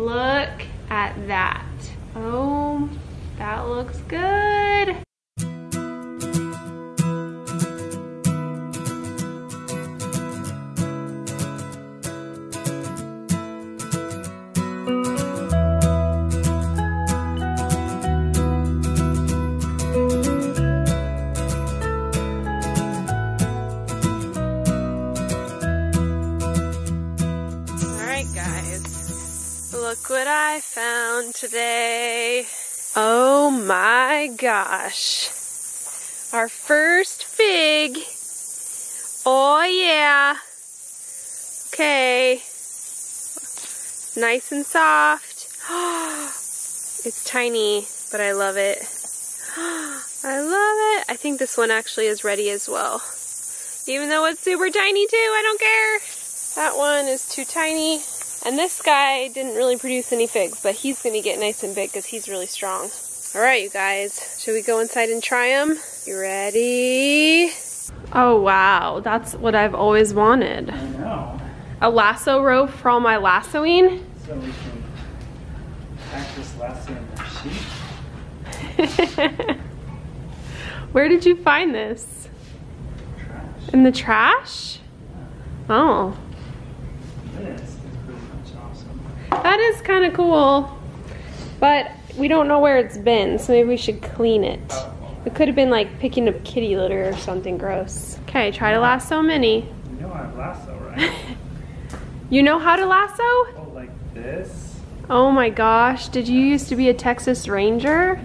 Look at that. Oh, that looks good. I found today. Oh my gosh. Our first fig. Oh yeah. Okay. Nice and soft. it's tiny, but I love it. I love it. I think this one actually is ready as well. Even though it's super tiny too, I don't care. That one is too tiny. And this guy didn't really produce any figs, but he's going to get nice and big because he's really strong. All right, you guys, should we go inside and try them? You ready? Oh, wow. That's what I've always wanted. I know. A lasso rope for all my lassoing? So we can practice lassoing the sheep. Where did you find this? Trash. In the trash? Oh. This is pretty much awesome. That is kind of cool, but we don't know where it's been, so maybe we should clean it. It could have been like picking up kitty litter or something gross. Okay, try to lasso mini. You know I have lasso, right? You know how to lasso? oh, like this? Oh my gosh, did you used to be a Texas Ranger?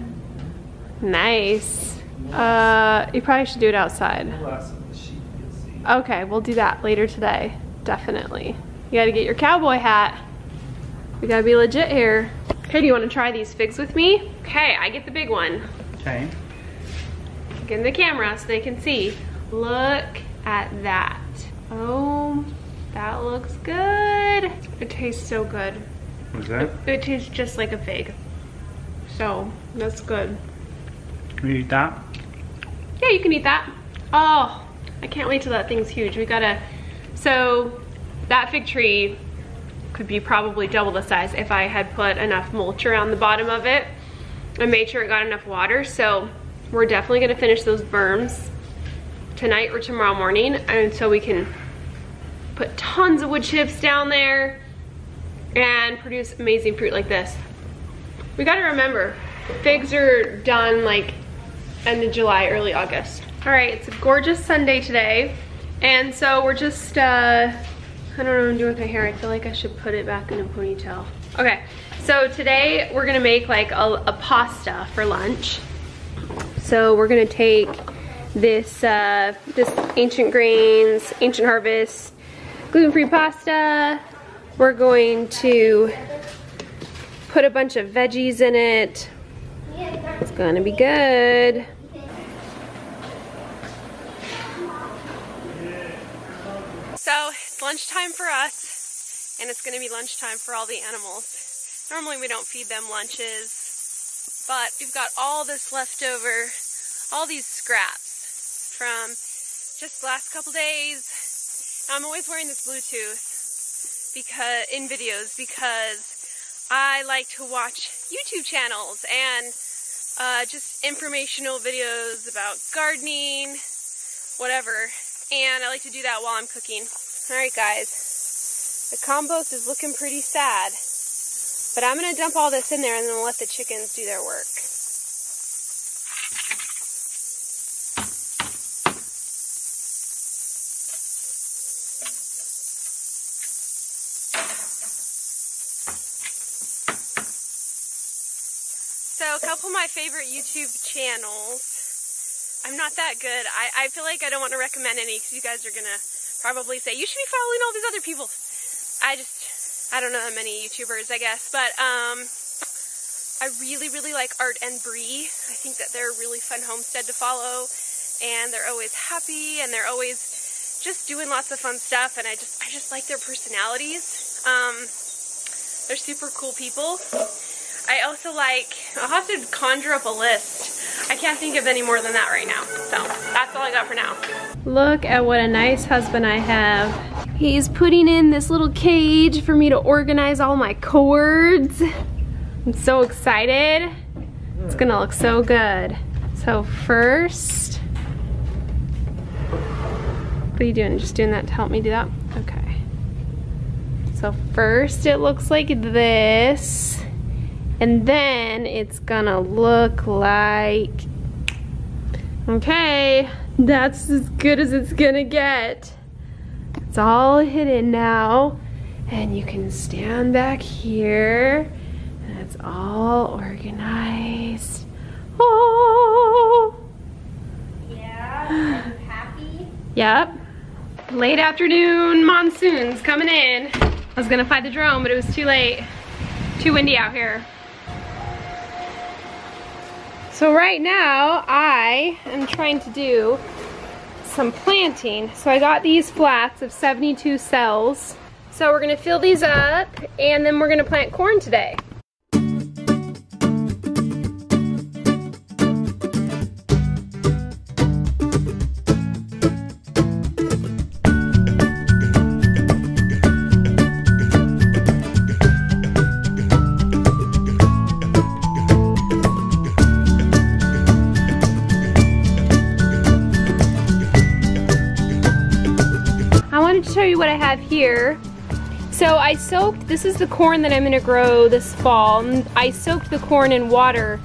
Nice. Uh, you probably should do it outside. We'll lasso the sheep, you'll see. Okay, we'll do that later today. Definitely. You gotta get your cowboy hat. We gotta be legit here. Okay, do you wanna try these figs with me? Okay, I get the big one. Okay. Get in the camera so they can see. Look at that. Oh, that looks good. It tastes so good. What's that? It tastes just like a fig. So, that's good. Can you eat that? Yeah, you can eat that. Oh, I can't wait till that thing's huge. We gotta, so that fig tree could be probably double the size if I had put enough mulch around the bottom of it and made sure it got enough water. So we're definitely gonna finish those berms tonight or tomorrow morning and so we can put tons of wood chips down there and produce amazing fruit like this. We gotta remember, figs are done like end of July, early August. All right, it's a gorgeous Sunday today. And so we're just, uh, I don't know what I'm doing with my hair. I feel like I should put it back in a ponytail. Okay, so today we're gonna make like a, a pasta for lunch. So we're gonna take this, uh, this Ancient Grains, Ancient Harvest, gluten-free pasta. We're going to put a bunch of veggies in it. It's gonna be good. So lunchtime for us, and it's gonna be lunchtime for all the animals. Normally we don't feed them lunches, but we've got all this leftover, all these scraps from just the last couple days. I'm always wearing this Bluetooth because in videos because I like to watch YouTube channels and uh, just informational videos about gardening, whatever. And I like to do that while I'm cooking. Alright guys, the compost is looking pretty sad. But I'm going to dump all this in there and then let the chickens do their work. So a couple of my favorite YouTube channels. I'm not that good. I, I feel like I don't want to recommend any because you guys are going to probably say, you should be following all these other people. I just, I don't know that many YouTubers, I guess. But um, I really, really like Art and Bree. I think that they're a really fun homestead to follow. And they're always happy and they're always just doing lots of fun stuff. And I just, I just like their personalities. Um, they're super cool people. I also like, I'll have to conjure up a list. I can't think of any more than that right now. So that's all I got for now. Look at what a nice husband I have. He's putting in this little cage for me to organize all my cords. I'm so excited. It's gonna look so good. So first, what are you doing? Just doing that to help me do that? Okay. So first it looks like this. And then it's gonna look like, okay, that's as good as it's gonna get. It's all hidden now. And you can stand back here and it's all organized. Oh! Yeah, happy? Yep. Late afternoon monsoons coming in. I was gonna fly the drone, but it was too late. Too windy out here. So right now, I am trying to do some planting. So I got these flats of 72 cells. So we're gonna fill these up and then we're gonna plant corn today. You what I have here. So I soaked, this is the corn that I'm gonna grow this fall. I soaked the corn in water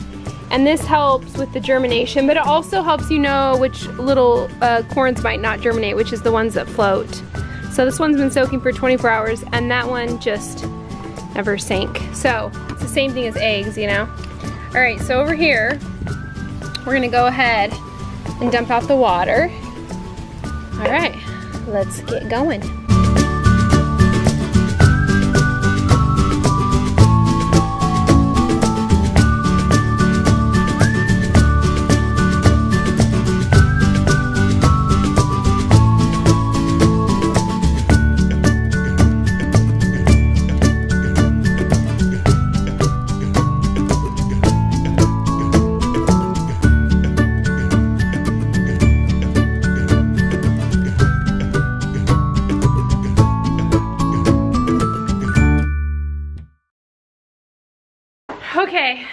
and this helps with the germination, but it also helps you know which little uh, corns might not germinate, which is the ones that float. So this one's been soaking for 24 hours and that one just never sank. So it's the same thing as eggs, you know? All right, so over here, we're gonna go ahead and dump out the water. All right, let's get going. Okay,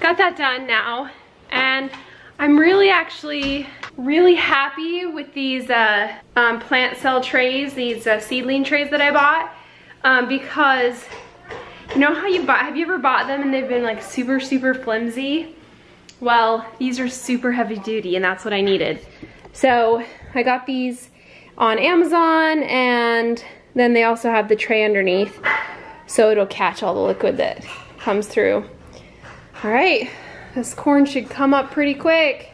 got that done now. And I'm really actually really happy with these uh, um, plant cell trays, these uh, seedling trays that I bought. Um, because you know how you have you ever bought them and they've been like super, super flimsy? Well, these are super heavy duty and that's what I needed. So I got these on Amazon and then they also have the tray underneath so it'll catch all the liquid that comes through. All right, this corn should come up pretty quick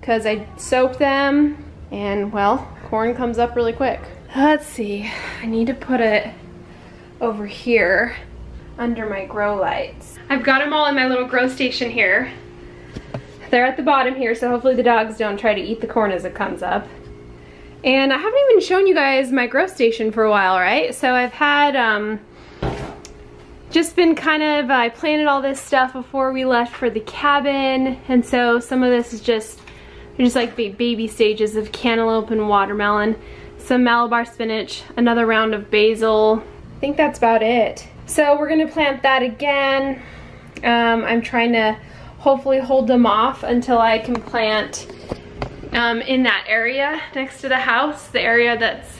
because I soaked them and well, corn comes up really quick. Let's see, I need to put it over here under my grow lights. I've got them all in my little grow station here. They're at the bottom here, so hopefully the dogs don't try to eat the corn as it comes up. And I haven't even shown you guys my grow station for a while, right? So I've had, um, just been kind of, I planted all this stuff before we left for the cabin. And so some of this is just, just like baby stages of cantaloupe and watermelon. Some Malabar spinach, another round of basil. I think that's about it. So we're gonna plant that again. Um, I'm trying to hopefully hold them off until I can plant um, in that area next to the house, the area that's,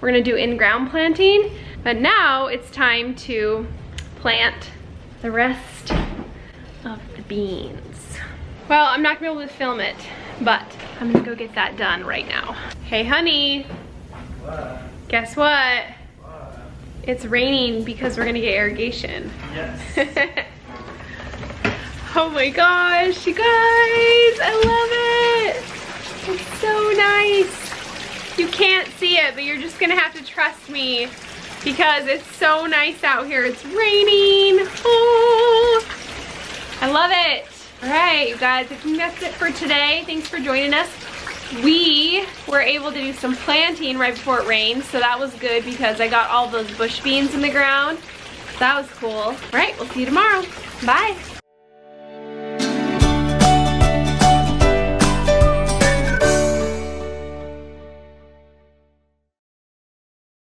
we're gonna do in-ground planting. But now it's time to plant the rest of the beans. Well, I'm not gonna be able to film it, but I'm gonna go get that done right now. Hey honey, What? guess what? What? It's raining because we're gonna get irrigation. Yes. oh my gosh, you guys, I love it. It's so nice. You can't see it, but you're just gonna have to trust me because it's so nice out here. It's raining. Oh, I love it. All right, you guys, I think that's it for today. Thanks for joining us. We were able to do some planting right before it rained, so that was good because I got all those bush beans in the ground. That was cool. All right, we'll see you tomorrow. Bye.